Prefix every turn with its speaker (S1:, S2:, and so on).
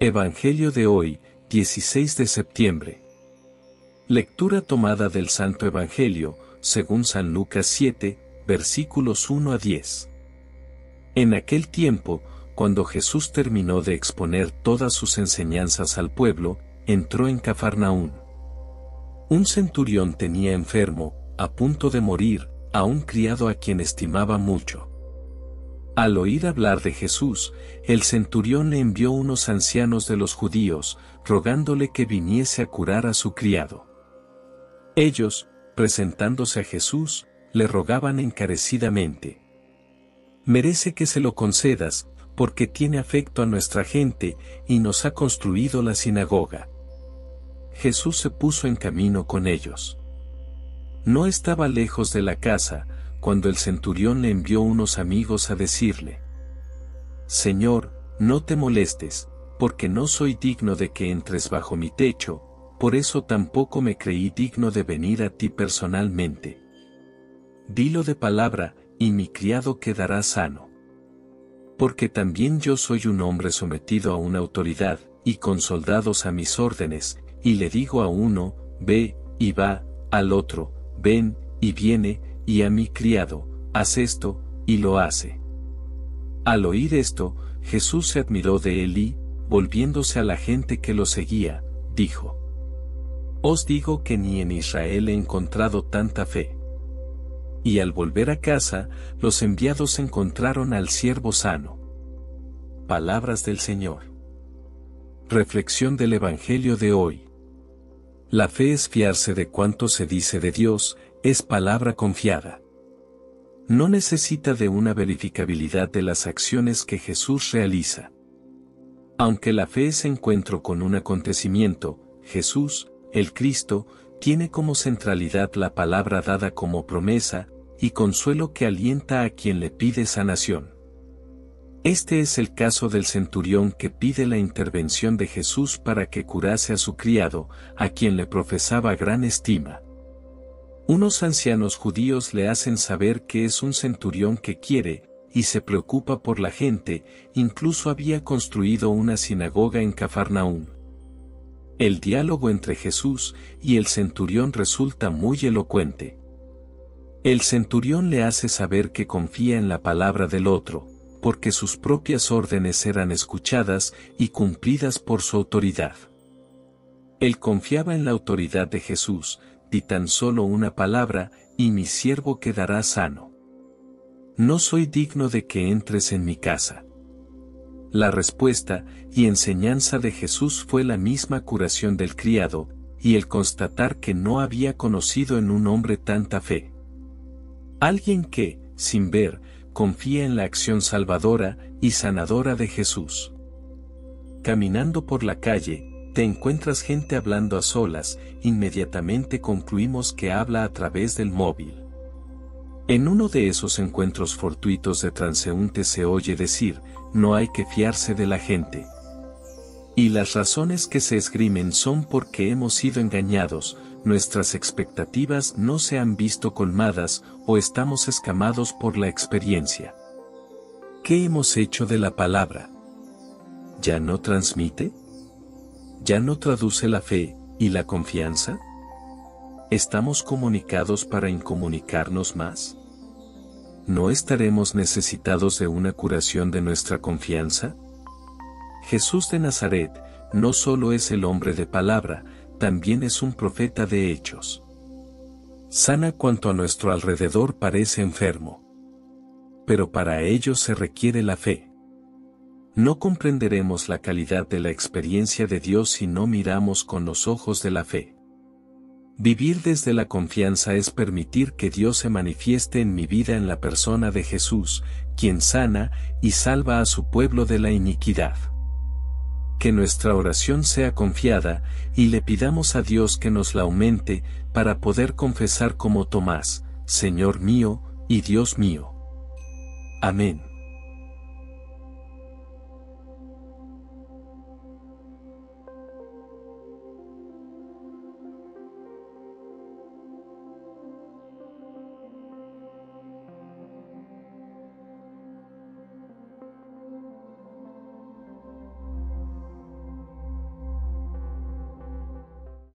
S1: Evangelio de hoy, 16 de septiembre. Lectura tomada del Santo Evangelio, según San Lucas 7, versículos 1 a 10. En aquel tiempo, cuando Jesús terminó de exponer todas sus enseñanzas al pueblo, entró en Cafarnaún. Un centurión tenía enfermo, a punto de morir, a un criado a quien estimaba mucho. Al oír hablar de Jesús, el centurión le envió unos ancianos de los judíos, rogándole que viniese a curar a su criado. Ellos, presentándose a Jesús, le rogaban encarecidamente. Merece que se lo concedas, porque tiene afecto a nuestra gente y nos ha construido la sinagoga. Jesús se puso en camino con ellos. No estaba lejos de la casa, cuando el centurión le envió unos amigos a decirle, Señor, no te molestes, porque no soy digno de que entres bajo mi techo, por eso tampoco me creí digno de venir a ti personalmente. Dilo de palabra, y mi criado quedará sano. Porque también yo soy un hombre sometido a una autoridad, y con soldados a mis órdenes, y le digo a uno, ve, y va, al otro, ven, y viene, y a mi criado, haz esto, y lo hace. Al oír esto, Jesús se admiró de él y, volviéndose a la gente que lo seguía, dijo, Os digo que ni en Israel he encontrado tanta fe. Y al volver a casa, los enviados encontraron al siervo sano. Palabras del Señor. Reflexión del Evangelio de hoy. La fe es fiarse de cuanto se dice de Dios, es palabra confiada. No necesita de una verificabilidad de las acciones que Jesús realiza. Aunque la fe es encuentro con un acontecimiento, Jesús, el Cristo, tiene como centralidad la palabra dada como promesa, y consuelo que alienta a quien le pide sanación. Este es el caso del centurión que pide la intervención de Jesús para que curase a su criado, a quien le profesaba gran estima. Unos ancianos judíos le hacen saber que es un centurión que quiere, y se preocupa por la gente, incluso había construido una sinagoga en Cafarnaún. El diálogo entre Jesús y el centurión resulta muy elocuente. El centurión le hace saber que confía en la palabra del otro, porque sus propias órdenes eran escuchadas y cumplidas por su autoridad. Él confiaba en la autoridad de Jesús, di tan solo una palabra, y mi siervo quedará sano. No soy digno de que entres en mi casa. La respuesta y enseñanza de Jesús fue la misma curación del criado, y el constatar que no había conocido en un hombre tanta fe. Alguien que, sin ver, confía en la acción salvadora y sanadora de Jesús. Caminando por la calle, te encuentras gente hablando a solas, inmediatamente concluimos que habla a través del móvil. En uno de esos encuentros fortuitos de transeúnte se oye decir, no hay que fiarse de la gente. Y las razones que se esgrimen son porque hemos sido engañados, nuestras expectativas no se han visto colmadas o estamos escamados por la experiencia. ¿Qué hemos hecho de la palabra? ¿Ya no transmite? ¿Ya no traduce la fe y la confianza? ¿Estamos comunicados para incomunicarnos más? ¿No estaremos necesitados de una curación de nuestra confianza? Jesús de Nazaret no solo es el hombre de palabra, también es un profeta de hechos. Sana cuanto a nuestro alrededor parece enfermo. Pero para ello se requiere la fe. No comprenderemos la calidad de la experiencia de Dios si no miramos con los ojos de la fe. Vivir desde la confianza es permitir que Dios se manifieste en mi vida en la persona de Jesús, quien sana y salva a su pueblo de la iniquidad. Que nuestra oración sea confiada y le pidamos a Dios que nos la aumente para poder confesar como Tomás, Señor mío y Dios mío. Amén.